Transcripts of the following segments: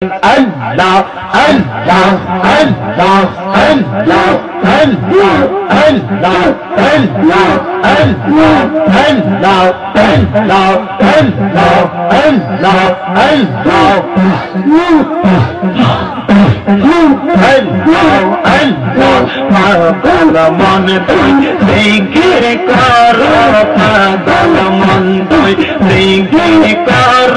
Allah, Allah, Allah, Allah, Allah, Allah, Allah, Allah, Allah, Allah, Allah, Allah, পাগল মন তুই জিকির কর পাগল মন তুই জিকির কর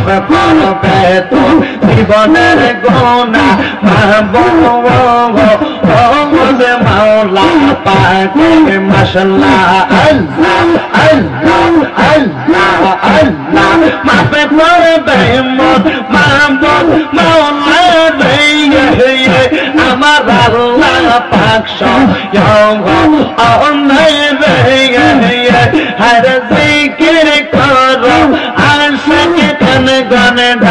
মাফ করবে তো জীবনের গোনা মাহবুব মাওলা পাকে মাশাল্লাহ আল্লাহ আল্লাহ আল্লাহ আল্লাহ মাফ করবে মত মাহবুব মাওলা আমার আল্লাহ পাক সয়ং অন্যায় রে হর জিকির করো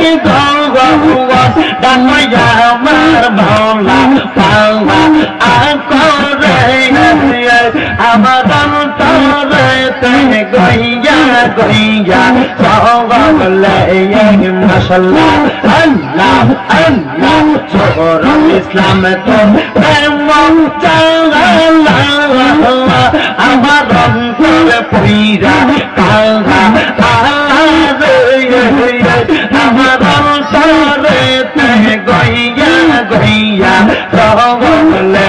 আশক গওয়া ডাকয়া আমার মাওলা পাওয়া আকরে আমার অন্তরে তে গইয়া গইয়া সবলে মাশাল্লাহ আল্লাহ আল্লাহ জোর ইসলাম তো প্রেম চালা আমার অন্তরে পইরা কালা গহিয়া রহলে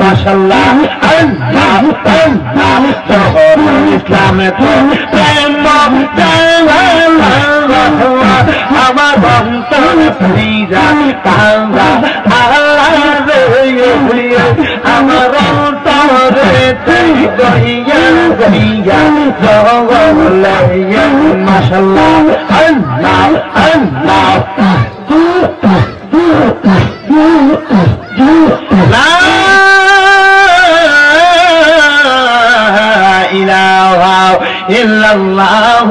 মাসাল্লাহ ইসলামে তো আমার ভক্ত শ্রীরা কান্দা আমার অন্তরে গহিয়া গহিয়া রহলে মাসাল্লাহ আল্লাহ আল্লাহ। الله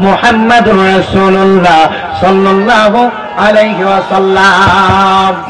محمد رسول الله صلى الله عليه وسلم.